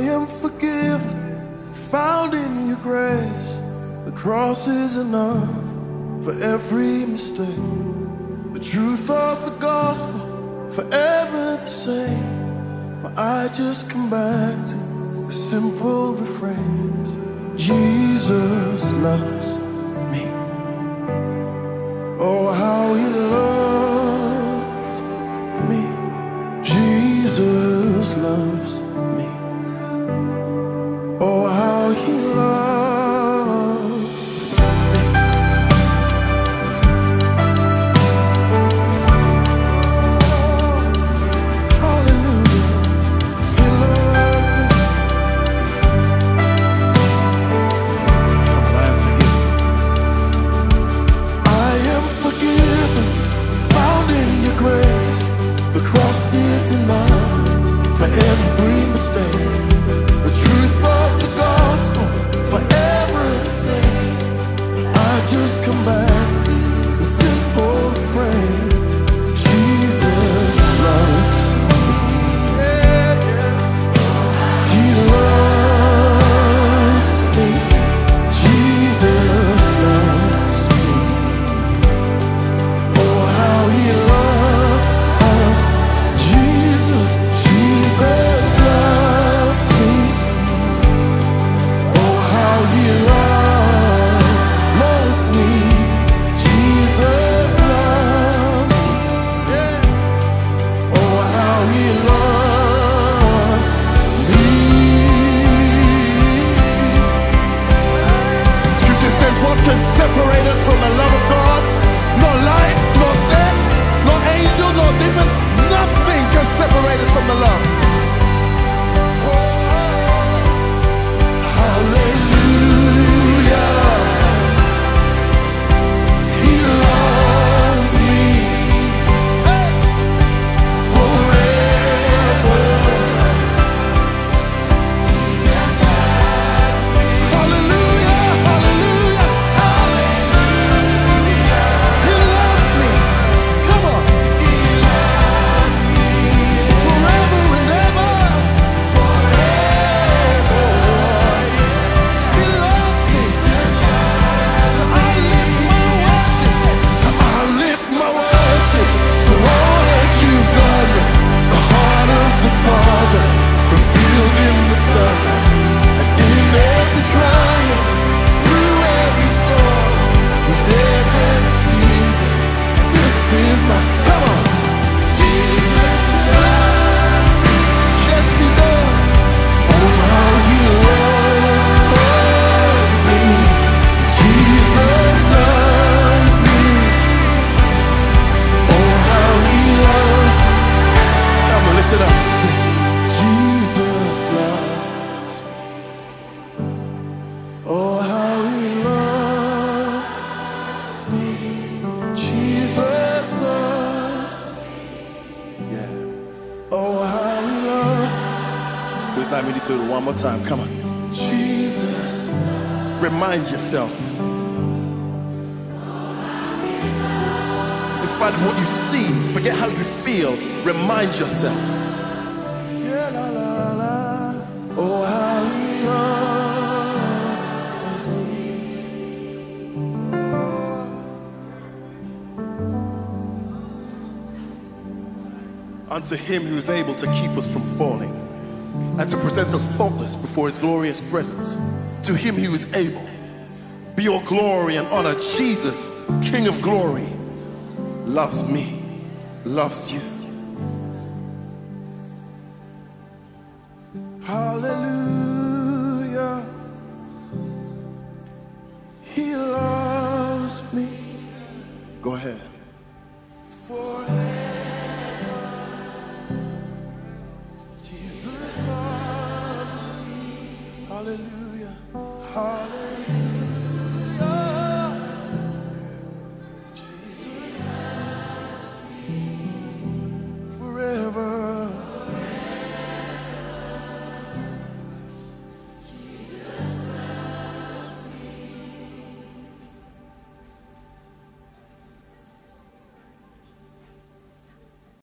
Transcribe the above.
Am forgiven, found in your grace, the cross is enough for every mistake. The truth of the gospel, forever the same. But I just come back to the simple refrain Jesus loves me. Oh, how he loves me. Jesus loves me. Please not me to do it one more time. Come on. Jesus. Remind yourself. In spite of what you see, forget how you feel. Remind yourself. Yeah, la, la, la. Oh, how he loves me. Unto him who is able to keep us from falling and to present us faultless before his glorious presence. To him who is able, be all glory and honor. Jesus, King of glory, loves me, loves you. Hallelujah. He loves me. Go ahead. Hallelujah. Hallelujah.